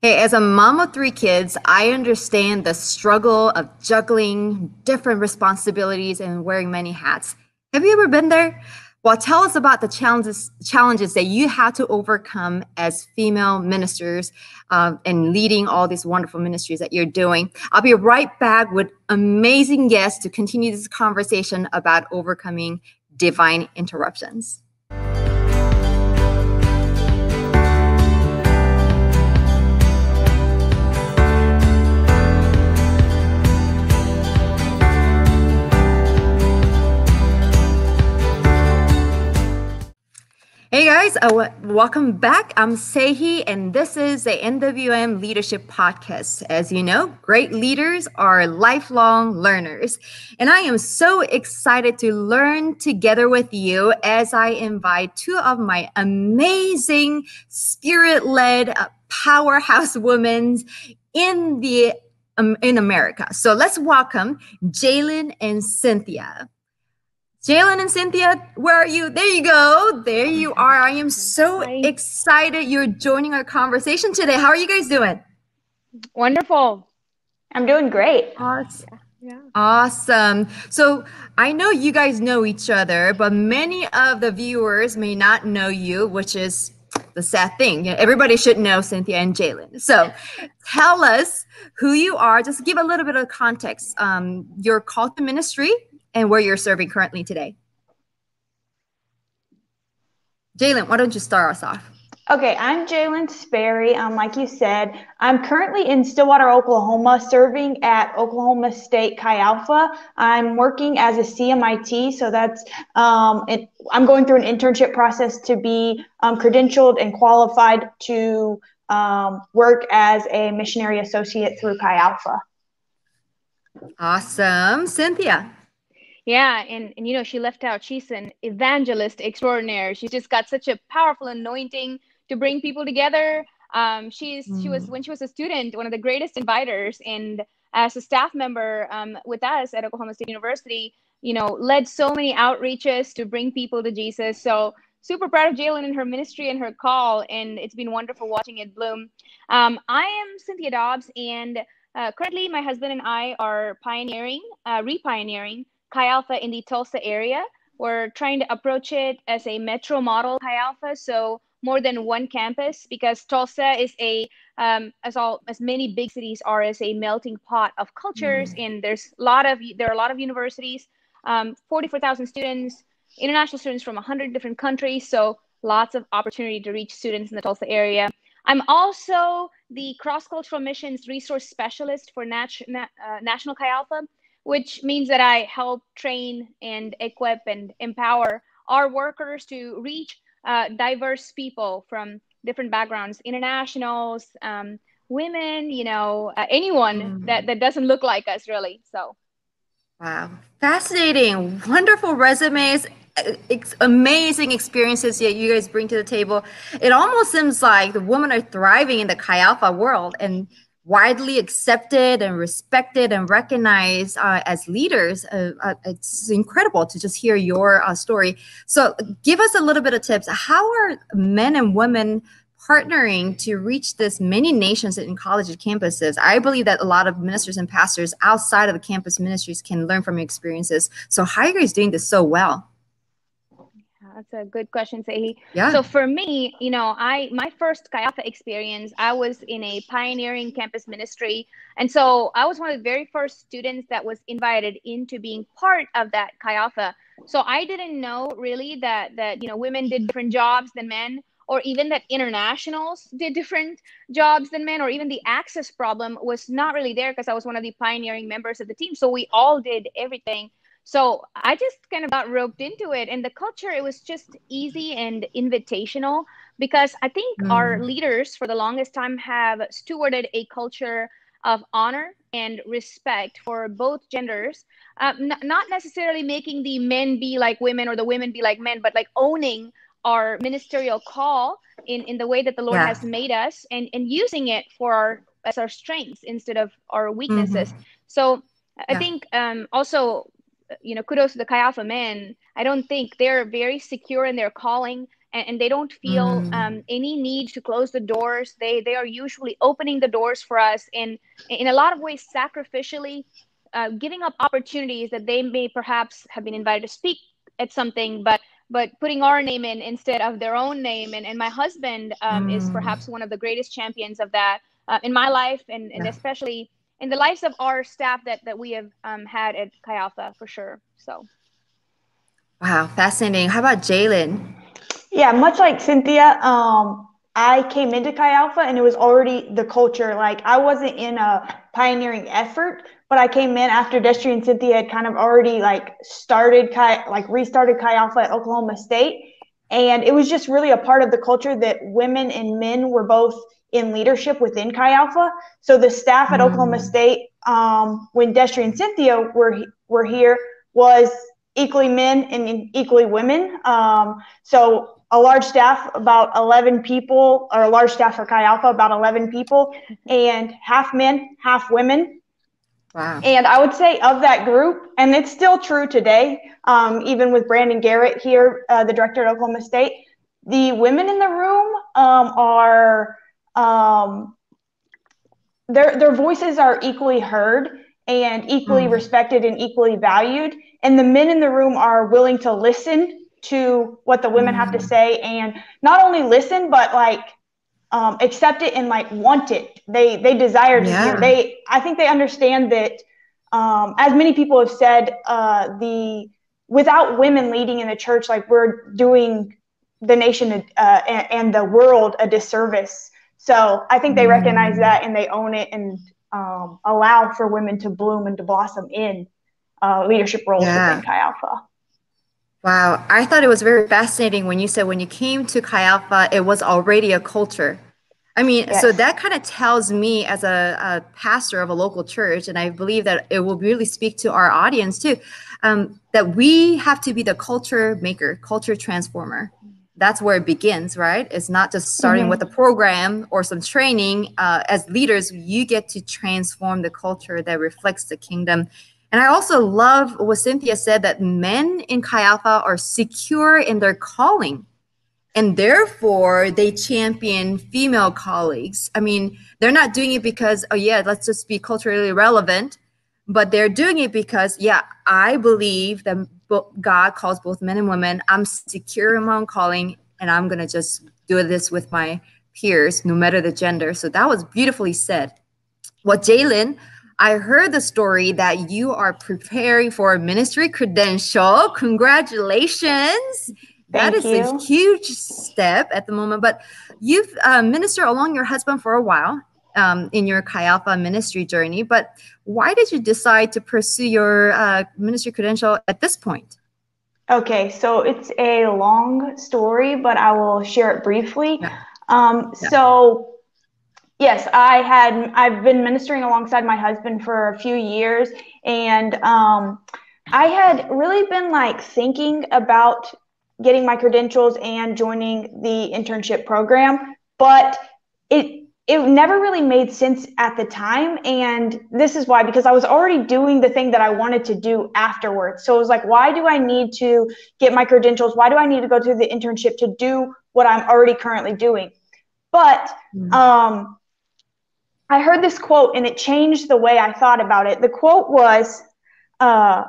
Hey, as a mom of three kids, I understand the struggle of juggling different responsibilities and wearing many hats. Have you ever been there? Well, tell us about the challenges challenges that you had to overcome as female ministers um, and leading all these wonderful ministries that you're doing. I'll be right back with amazing guests to continue this conversation about overcoming divine interruptions. Hey guys, uh, welcome back. I'm Saehee, and this is the NWM Leadership Podcast. As you know, great leaders are lifelong learners. And I am so excited to learn together with you as I invite two of my amazing spirit led uh, powerhouse women in the um, in America. So let's welcome JayLynn and Cynthia. JayLynn and Cynthia, where are you? There you go. There you are. I am so Hi. excited you're joining our conversation today. How are you guys doing? Wonderful. I'm doing great. Awesome. Yeah. Awesome. So I know you guys know each other, but many of the viewers may not know you, which is the sad thing. Everybody should know Cynthia and JayLynn. So tell us who you are. Just give a little bit of context. Um, your call to ministry and where you're serving currently today. JayLynn, why don't you start us off? Okay, I'm JayLynn Sperry. Um, like you said, I'm currently in Stillwater, Oklahoma, serving at Oklahoma State Chi Alpha. I'm working as a CMIT, so that's um, it, I'm going through an internship process to be um, credentialed and qualified to um, work as a missionary associate through Chi Alpha. Awesome, Cynthia. Yeah, and, and you know, she left out, she's an evangelist extraordinaire. She's just got such a powerful anointing to bring people together. Um, she's mm. she was mm. when she was a student, one of the greatest inviters, and as a staff member um, with us at Oklahoma State University, you know, led so many outreaches to bring people to Jesus. So super proud of JayLynn and her ministry and her call, and it's been wonderful watching it bloom. Um, I am Cynthia Dobbs, and uh, currently my husband and I are pioneering, uh, repioneering Chi Alpha in the Tulsa area. We're trying to approach it as a metro model Chi Alpha, so more than one campus because Tulsa is a um, as all as many big cities are as a melting pot of cultures, mm. and there's a lot of there are a lot of universities, um, 44,000 students, international students from 100 different countries, so lots of opportunity to reach students in the Tulsa area. I'm also the cross cultural missions resource specialist for nat- uh, National Chi Alpha which means that I help train and equip and empower our workers to reach uh, diverse people from different backgrounds, internationals, um, women, you know, uh, anyone mm. that, that doesn't look like us really. So, wow, fascinating, wonderful resumes. It's amazing experiences that you guys bring to the table. It almost seems like the women are thriving in the Chi Alpha world, and widely accepted and respected and recognized uh, as leaders. Uh, uh, it's incredible to just hear your uh, story. So, give us a little bit of tips. How are men and women partnering to reach this many nations and college campuses? I believe that a lot of ministers and pastors outside of the campus ministries can learn from your experiences. So, how are you guys doing this so well? That's a good question, Saehee. Yeah. So for me, you know, I my first Alpha experience, I was in a pioneering campus ministry, and so I was one of the very first students that was invited into being part of that Alpha. So I didn't know really that that you know women did different jobs than men, or even that internationals did different jobs than men, or even the access problem was not really there because I was one of the pioneering members of the team. So we all did everything so I just kind of got roped into it. And the culture, it was just easy and invitational because I think mm. our leaders for the longest time have stewarded a culture of honor and respect for both genders. Uh, n- not necessarily making the men be like women or the women be like men, but like owning our ministerial call in, in the way that the Lord yeah. has made us and, and using it for our as our strengths instead of our weaknesses. Mm-hmm. So I yeah. think um, also you know, kudos to the Chi Alpha men. I don't think they're very secure in their calling and, and they don't feel mm. um, any need to close the doors. They they are usually opening the doors for us in in a lot of ways sacrificially, uh, giving up opportunities that they may perhaps have been invited to speak at something, but but putting our name in instead of their own name. And, and my husband um, mm. is perhaps one of the greatest champions of that uh, in my life, and, and especially in the lives of our staff that that we have um, had at Chi Alpha for sure. So. Wow, fascinating. How about JayLynn? Yeah, much like Cynthia, um, I came into Chi Alpha and it was already the culture. Like I wasn't in a pioneering effort, but I came in after Destry and Cynthia had kind of already like started Chi, like restarted Chi Alpha at Oklahoma State. And it was just really a part of the culture that women and men were both in leadership within Chi Alpha. So the staff at mm. Oklahoma State, um, when Destry and Cynthia were were here, was equally men and equally women. Um, so a large staff, about 11 people, or a large staff for Chi Alpha, about 11 people, and half men, half women. Wow. And I would say of that group, and it's still true today, um, even with Brandon Garrett here, uh, the director at Oklahoma State, the women in the room um, are um, their their voices are equally heard and equally mm. respected and equally valued, and the men in the room are willing to listen to what the women mm. have to mm. say and not only listen but like um, accept it and like want it they they desire to yeah. hear they i think they understand that um, as many people have said uh, the without women leading in the church like we're doing the nation uh, and, and, the world a disservice so i think they mm. recognize that and they own it and um, allow for women to bloom and to blossom in uh, leadership roles yeah. within chi alpha Wow, I thought it was very fascinating when you said when you came to Chi Alpha, it was already a culture. I mean, yes. so that kind of tells me as a, a, pastor of a local church, and I believe that it will really speak to our audience too, um, that we have to be the culture maker, culture transformer. That's where it begins, right? It's not just starting mm-hmm. with a program or some training. Uh, as leaders, you get to transform the culture that reflects the kingdom and I also love what Cynthia said that men in Chi Alpha are secure in their calling. And therefore, they champion female colleagues. I mean, they're not doing it because, oh, yeah, let's just be culturally relevant, but they're doing it because, yeah, I believe that God calls both men and women. I'm secure in my own calling, and I'm going to just do this with my peers, no matter the gender. So that was beautifully said. Well, JayLynn, I heard the story that you are preparing for a ministry credential. Congratulations. Thank that is you. a huge step at the moment. But you've uh, ministered along your husband for a while um, in your Chi Alpha ministry journey. But why did you decide to pursue your uh, ministry credential at this point? Okay, so it's a long story, but I will share it briefly. Yeah. Um, yeah. So Yes, I had. I've been ministering alongside my husband for a few years, and um, I had really been like thinking about getting my credentials and joining the internship program, but it it never really made sense at the time. And this is why, because I was already doing the thing that I wanted to do afterwards. So it was like, why do I need to get my credentials? Why do I need to go through the internship to do what I'm already currently doing? But mm-hmm. um, I heard this quote and it changed the way I thought about it. The quote was uh,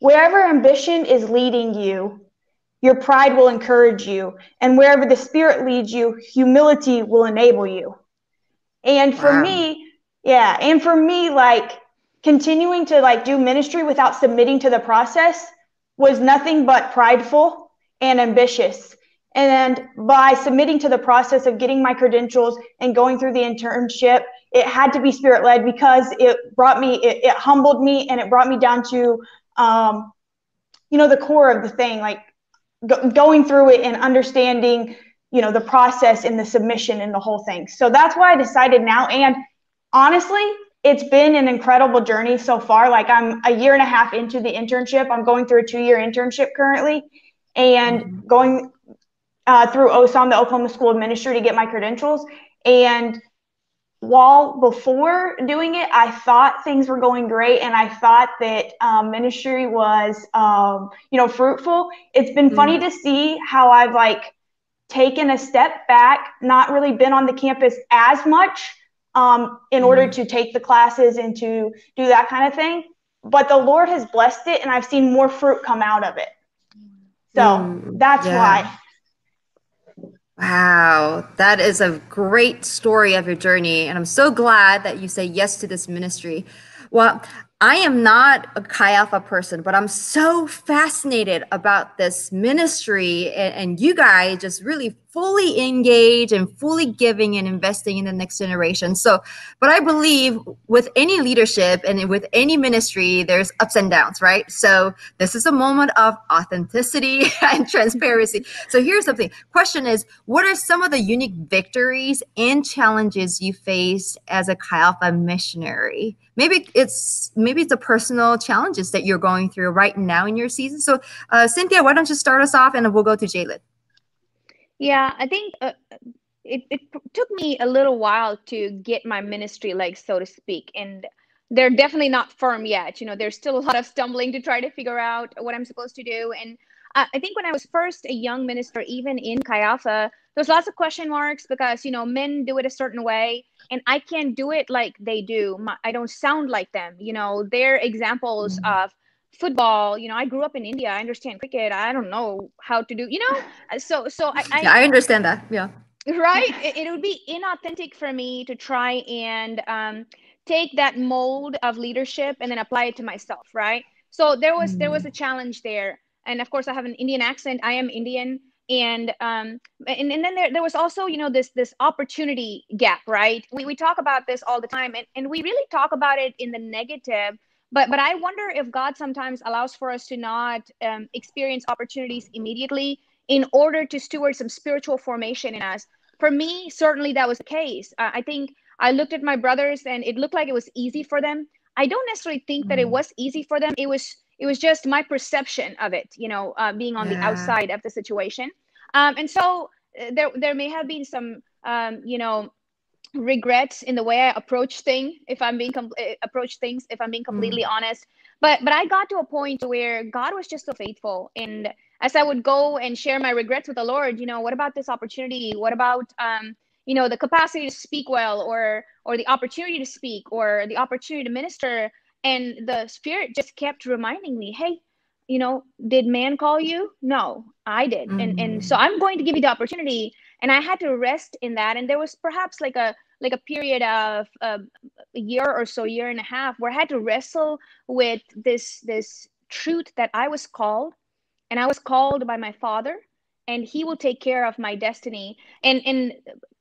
Wherever ambition is leading you, your pride will encourage you. And wherever the Spirit leads you, humility will enable you. And for wow. me, yeah, and for me, like continuing to like do ministry without submitting to the process was nothing but prideful and ambitious. And by submitting to the process of getting my credentials and going through the internship, it had to be spirit led because it brought me, it, it, humbled me and it brought me down to, um, you know, the core of the thing, like go, going through it and understanding, you know, the process and the submission and the whole thing. So that's why I decided now. And honestly, it's been an incredible journey so far. Like I'm a year and a half into the internship. I'm going through a two year internship currently and mm-hmm. going uh, through OSAM, the Oklahoma School of Ministry, to get my credentials. And while before doing it, I thought things were going great, and I thought that um, ministry was, um, you know, fruitful. It's been mm funny to see how I've like taken a step back, not really been on the campus as much um, in order mm. to take the classes and to do that kind of thing. But the Lord has blessed it, and I've seen more fruit come out of it. So mm, that's yeah. why. Wow, that is a great story of your journey. And I'm so glad that you say yes to this ministry. Well, I am not a Chi Alpha person, but I'm so fascinated about this ministry and, and, you guys just really fully engaged and fully giving and investing in the next generation. So, but I believe with any leadership and with any ministry, there's ups and downs, right? So this is a moment of authenticity and transparency. So here's something. Question is, what are some of the unique victories and challenges you faced as a Chi Alpha missionary? maybe it's maybe it's a personal challenges that you're going through right now in your season. So, uh, Cynthia, why don't you start us off, and we'll go to JayLynn. Yeah, I think uh, it it took me a little while to get my ministry legs, so to speak, and they're definitely not firm yet. You know, there's still a lot of stumbling to try to figure out what I'm supposed to do, and uh, I think when I was first a young minister, even in Alpha, there's lots of question marks because you know men do it a certain way and i can't do it like they do My, i don't sound like them you know they're examples mm-hmm. of football you know i grew up in india i understand cricket i don't know how to do you know? So so i I, yeah, I understand that yeah. Right? It, it, would be inauthentic for me to try and um, take that mold of leadership and then apply it to myself right? So there was mm-hmm. there was mm. a challenge there. And of course i have an indian accent i am indian. And um and, and then there, there was also you know this this opportunity gap right? We, we talk about this all the time and, and we really talk about it in the negative but but i wonder if god sometimes allows for us to not um, experience opportunities immediately in order to steward some spiritual formation in us for me certainly that was the case uh, i think i looked at my brothers and it looked like it was easy for them i don't necessarily think mm. that it mm. was easy for them it was it was just my perception of it you know uh, being on yeah. the outside of the situation um, and so uh, there there may have been some um, you know regrets in the way i approach thing if i'm being com- uh, approach things if i'm being completely mm. honest. But but i got to a point where god was just so faithful. And as i would go and share my regrets with the lord you know what about this opportunity? What about um, you know the capacity to speak well or or the opportunity to speak or the opportunity to minister? And the spirit just kept reminding me hey you know did man call you? No i did. Mm-hmm. and and so i'm going to give you the opportunity and i had to rest in that. And there was perhaps like a like a period of uh, a year or so year and a half where i had to wrestle with this this truth that i was called and i was called by my father and he will take care of my destiny. And and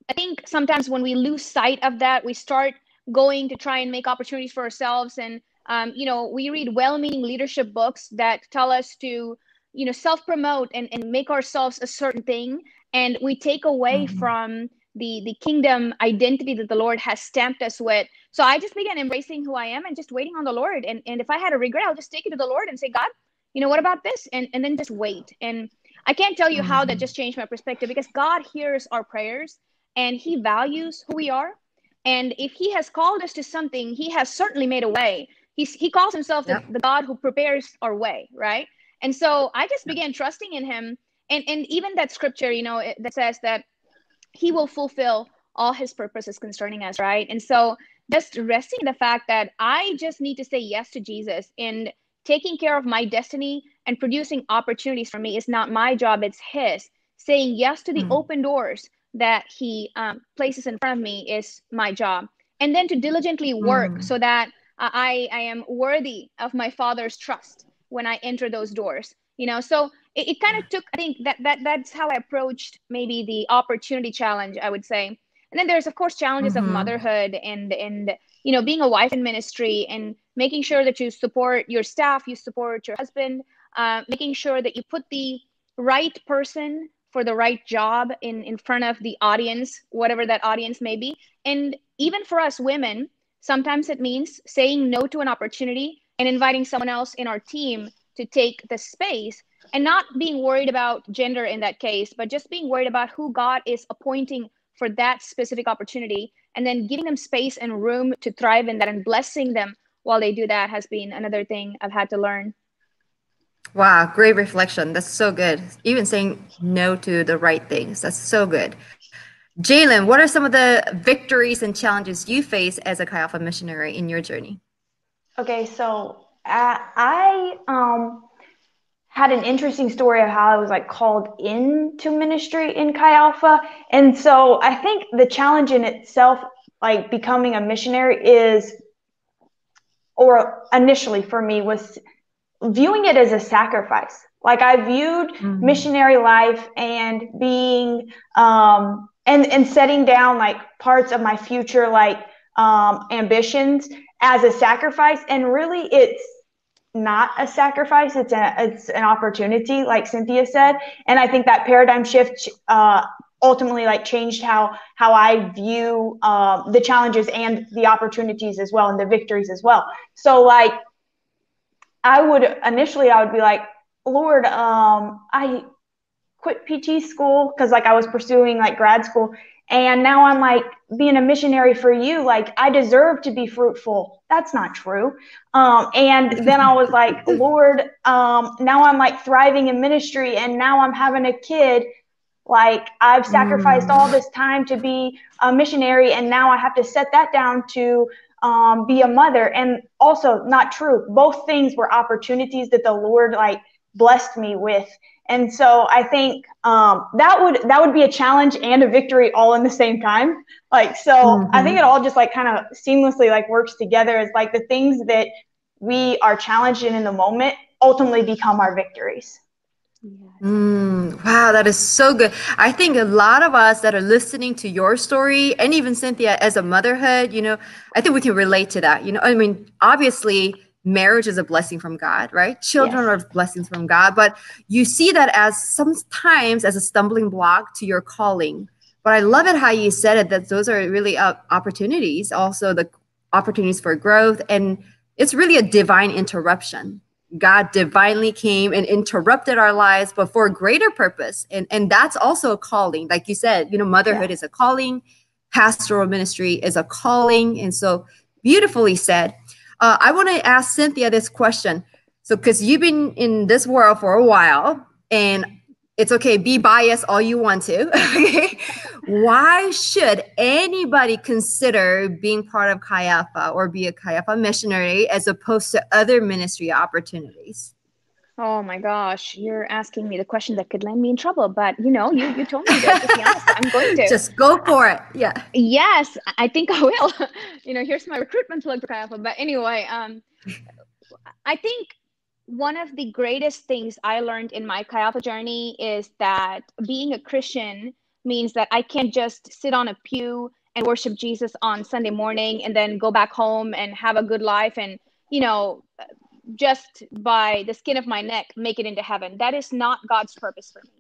i think sometimes when we lose sight of that we start going to try and make opportunities for ourselves. And um, you know we read well-meaning leadership books that tell us to you know self-promote and, and make ourselves a certain thing and we take away mm-hmm. from the the kingdom identity that the lord has stamped us with so i just began embracing who i am and just waiting on the lord and, and if i had a regret i'll just take it to the lord and say god you know what about this and, and then just wait and i can't tell you how that mm-hmm. just changed my perspective because god hears our prayers and he values who we are and if he has called us to something he has certainly made a way He's, he calls himself the, the God who prepares our way, right? And so I just began trusting in him. And, and even that scripture, you know, it, that says that he will fulfill all his purposes concerning us, right? And so just resting the fact that I just need to say yes to Jesus and taking care of my destiny and producing opportunities for me is not my job, it's his. Saying yes to the mm. open doors that he um, places in front of me is my job. And then to diligently work mm. so that I, I am worthy of my father's trust when I enter those doors. You know, so it, it kind of took, I think that, that that's how I approached maybe the opportunity challenge, I would say. And then there's of course challenges mm-hmm. of motherhood and and you know being a wife in ministry and making sure that you support your staff, you support your husband, uh, making sure that you put the right person for the right job in in front of the audience, whatever that audience may be. And even for us women, Sometimes it means saying no to an opportunity and inviting someone else in our team to take the space and not being worried about gender in that case, but just being worried about who God is appointing for that specific opportunity and then giving them space and room to thrive in that and blessing them while they do that has been another thing I've had to learn. Wow, great reflection. That's so good. Even saying no to the right things. That's so good. JayLynn, what are some of the victories and challenges you face as a Chi Alpha missionary in your journey? Okay, so uh, I um, had an interesting story of how I was like called into ministry in Chi Alpha, and so I think the challenge in itself, like becoming a missionary, is, or initially for me was viewing it as a sacrifice. Like I viewed mm-hmm. missionary life and being um and and setting down like parts of my future like um ambitions as a sacrifice and really it's not a sacrifice it's a it's an opportunity like cynthia said. And i think that paradigm shift uh ultimately like changed how how i view uh, the challenges and the opportunities as well and the victories as well. So like I would initially I would be like, Lord, um, I quit PT school because like I was pursuing like grad school, and now I'm like being a missionary for you. Like I deserve to be fruitful. That's not true. Um, and then I was like, Lord, um, now I'm like thriving in ministry, and now I'm having a kid. Like I've sacrificed mm. all this time to be a missionary, and now I have to set that down to um, be a mother. And also, not true. Both things were opportunities that the Lord like blessed me with. And so I think um, that would that would be a challenge and a victory all in the same time. Like so, mm-hmm. I think it all just like kind of seamlessly like works together. Is like the things that we are challenged in in the moment ultimately become our victories. Mm, wow, that is so good. I think a lot of us that are listening to your story, and even Cynthia as a motherhood, you know, I think we can relate to that. You know, I mean, obviously, marriage is a blessing from God, right? Children yes. are blessings from God, but you see that as sometimes as a stumbling block to your calling. But I love it how you said it that those are really uh, opportunities, also the opportunities for growth, and it's really a divine interruption God divinely came and interrupted our lives, but for a greater purpose. And, and that's also a calling. Like you said, you know, motherhood yeah. is a calling, pastoral ministry is a calling. And so beautifully said. Uh, I want to ask Cynthia this question. So, because you've been in this world for a while, and it's okay, be biased all you want to. Why should anybody consider being part of Chi Alpha or be a Chi Alpha missionary as opposed to other ministry opportunities? Oh my gosh, you're asking me the question that could land me in trouble, but you know, you, you told me that. To be honest, I'm going to. Just go for it. Yeah. Yes, I think I will. you know, here's my recruitment plug for Alpha. But anyway, um, I think one of the greatest things I learned in my Alpha journey is that being a Christian means that I can't just sit on a pew and worship Jesus on Sunday morning and then go back home and have a good life and, you know, just by the skin of my neck make it into heaven. That is not God's purpose for me.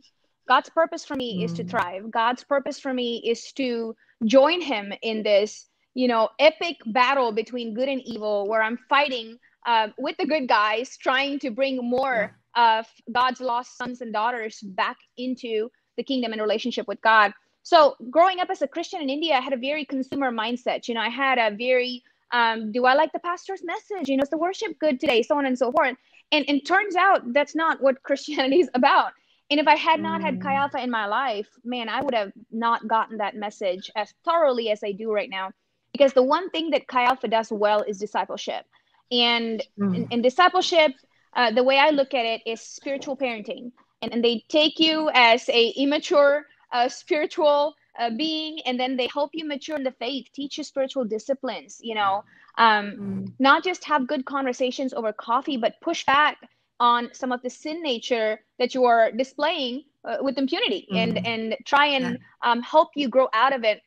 God's purpose for me mm. is to mm. thrive. God's purpose for me is to join him in this, you know, epic battle between good and evil where I'm fighting uh, with the good guys, trying to bring more of God's lost sons and daughters back into the kingdom and relationship with God. So, growing up as a Christian in India, I had a very consumer mindset. You know, I had a very um, do I like the pastor's message? You know, is the worship good today? So on and so forth. And and turns out that's not what Christianity is about. And if I had not had Chi mm. Alpha in my life, man, I would have not gotten that message as thoroughly as I do right now. Because the one thing that Chi Alpha does well is discipleship. And mm. in, in, discipleship, uh, the way I look at it is spiritual parenting. And, and they take you as a immature uh, spiritual uh, being, and then they help you mature in the faith, teach you spiritual disciplines, you know, um, mm. not just have good conversations over coffee, but push back on some of the sin nature that you are displaying uh, with impunity mm. and, and try and yeah. um, help you grow out of it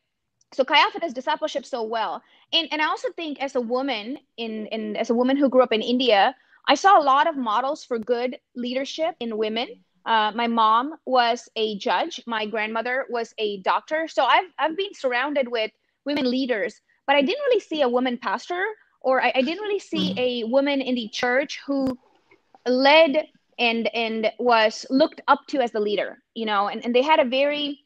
so Chi Alpha does discipleship so well. And and I also think as a woman in in as a woman who grew up in India, I saw a lot of models for good leadership in women. Uh, my mom was a judge. My grandmother was a doctor. So I've I've been surrounded with women leaders, but I didn't really see a woman pastor, or I, I didn't really see mm. a woman in the church who led and and was looked up to as the leader. You know, and, and they had a very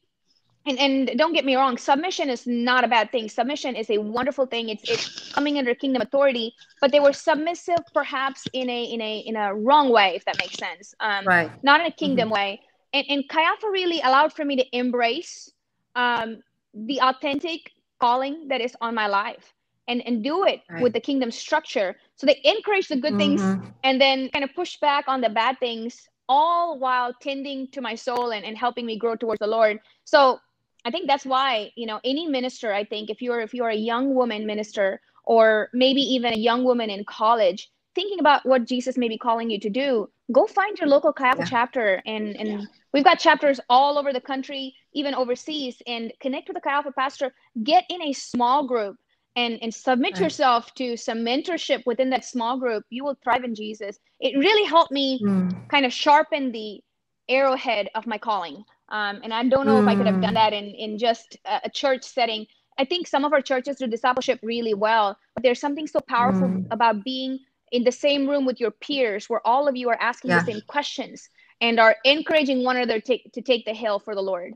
and and don't get me wrong submission is not a bad thing. Submission is a wonderful thing. It's it's coming under kingdom authority but they were submissive perhaps in a in a in a wrong way if that makes sense. Um right. not in a kingdom mm-hmm. way. And and Chi Alpha really allowed for me to embrace um the authentic calling that is on my life and and do it right. with the kingdom structure. So they encourage the good mm-hmm. things and then kind of push back on the bad things all while tending to my soul and, and helping me grow towards the lord. So I think that's why, you know, any minister, I think if you're if you're a young woman minister or maybe even a young woman in college thinking about what Jesus may be calling you to do, go find your local Chi Alpha yeah. chapter and and yeah. we've got chapters all over the country, even overseas and connect with the Chi Alpha pastor, get in a small group and and submit right. yourself to some mentorship within that small group. You will thrive in Jesus. It really helped me mm. kind of sharpen the arrowhead of my calling um, and I don't know mm. if I could have done hmm. that in, in just a, a, church setting. I think some of our churches do discipleship really well, but there's something so powerful mm. about being in the same room with your peers where all of you are asking yeah. the same questions and are encouraging one another to, to take the hill for the Lord.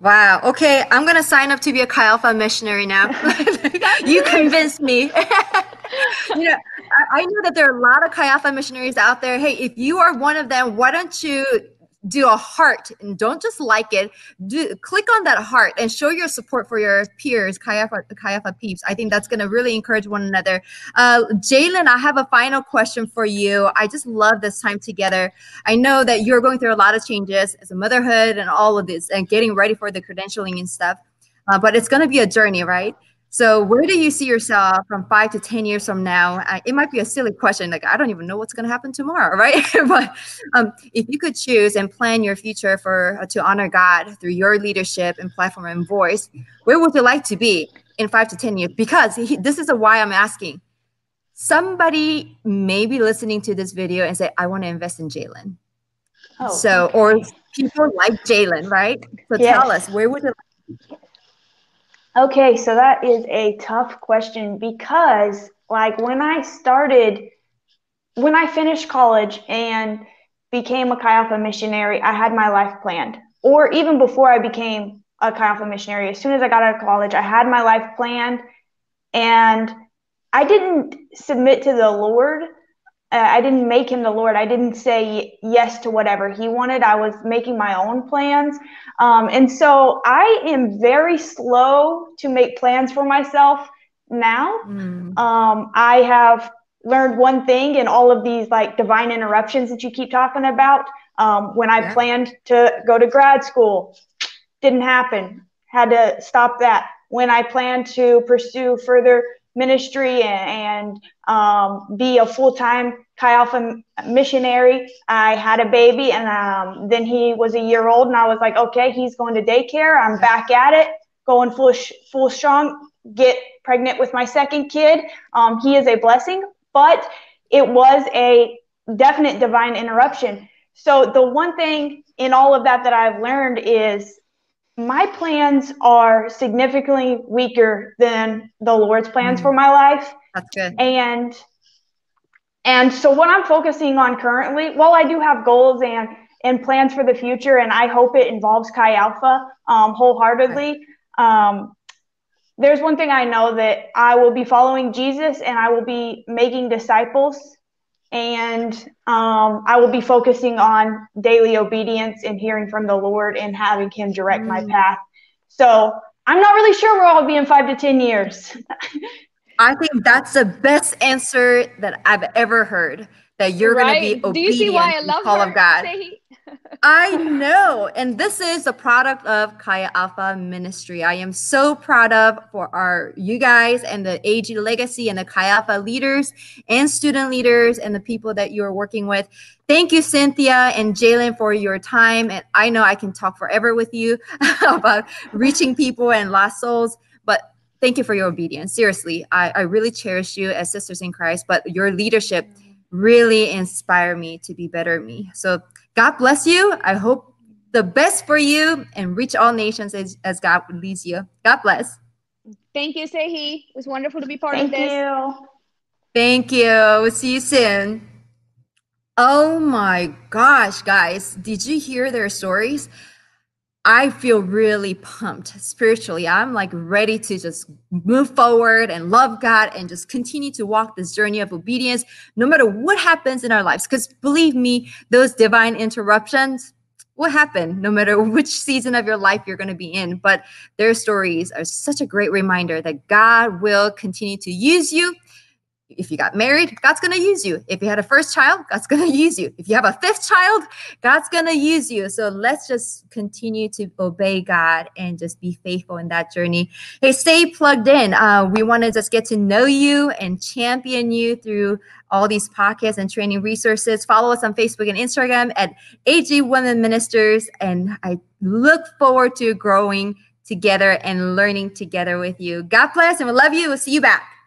Wow. Okay, I'm gonna sign up to be a Chi Alpha missionary now. you convinced me. you know, I, I know that there are a lot of Chi Alpha missionaries out there. Hey, if you are one of them, why don't you do a heart and don't just like it. Do click on that heart and show your support for your peers, Chi Alpha, Caiapha peeps. I think that's going to really encourage one another. Uh, JayLynn, I have a final question for you. I just love this time together. I know that you're going through a lot of changes as a motherhood and all of this and getting ready for the credentialing and stuff. Uh, but it's going to be a journey, right? So, where do you see yourself from five to 10 years from now? it might be a silly question, like, I don't even know what's going to happen tomorrow, right? but um, if you could choose and plan your future for uh, to honor God through your leadership and platform and voice, where would you like to be in five to 10 years? Because he, this is a why I'm asking. Somebody may be listening to this video and say, I want to invest in JayLynn. Oh, so, okay. or people like JayLynn, right? So, yes. tell us, where would you like Okay, so that is a tough question because, like, when I started, when I finished college and became a Chi missionary, I had my life planned. Or even before I became a Chi missionary, as soon as I got out of college, I had my life planned and I didn't submit to the Lord I didn't make him the Lord. I didn't say yes to whatever he wanted. I was making my own plans. Um, and so I am very slow to make plans for myself now. Mm. Um, I have learned one thing in all of these like divine interruptions that you keep talking about. Um, when I yeah. planned to go to grad school, didn't happen. Had to stop that. When I planned to pursue further ministry and, and um, be a full time Chi Alpha missionary. I had a baby, and um, then he was a year old, and I was like, okay, he's going to daycare. I'm back at it, going full full strong. Get pregnant with my second kid. Um, he is a blessing, but it was a definite divine interruption. So the one thing in all of that that I've learned is my plans are significantly weaker than the Lord's plans mm. for my life. That's good. And and so what I'm focusing on currently, while I do have goals and and plans for the future, and I hope it involves Chi Alpha um, wholeheartedly. Um, there's one thing I know that I will be following Jesus and I will be making disciples and um, I will be focusing on daily obedience and hearing from the Lord and having Him direct mm. my path. So I'm not really sure where I'll be in five to 10 years. I think that's the best answer that I've ever heard. That you're right? going to be obedient Do you see why I love call her? of God. I know. And this is a product of Chi Alpha Ministry. I am so proud of for our you guys and the AG legacy and the Chi Alpha leaders and student leaders and the people that you are working with. Thank you, Cynthia and JayLynn, for your time. And I know I can talk forever with you about reaching people and lost souls, but thank you for your obedience. Seriously, I, I really cherish you as sisters in Christ, but your leadership really inspire me to be better me. So God bless you. I hope the best for you and reach all nations as, as God leads you. God bless. Thank you, Saehee. It was wonderful to be part Thank of this. You. Thank you. We'll see you soon. Oh my gosh, guys. Did you hear their stories? I feel really pumped spiritually. I'm like ready to just move forward and love God and just continue to walk this journey of obedience no matter what happens in our lives. Because believe me, those divine interruptions will happen no matter which season of your life you're going to be in. But their stories are such a great reminder that God will continue to use you if you got married, God's going to use you. If you had a first child, God's going to use you. If you have a fifth child, God's going to use you. So let's just continue to obey God and just be faithful in that journey. Hey, stay plugged in. Uh, we want to just get to know you and champion you through all these podcasts and training resources. Follow us on Facebook and Instagram at AG Women Ministers. And I look forward to growing together and learning together with you. God bless and we love you. We'll see you back.